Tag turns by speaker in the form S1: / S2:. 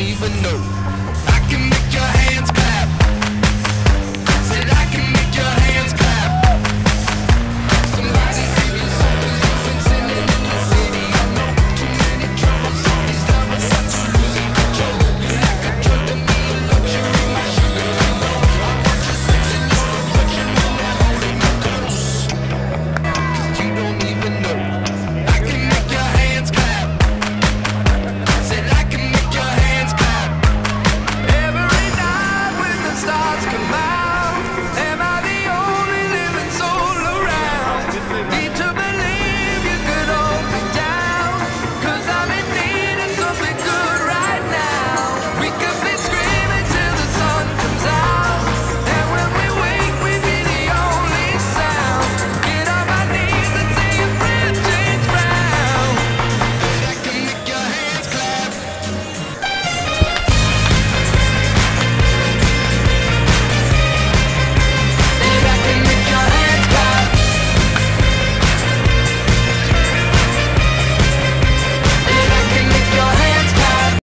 S1: even know.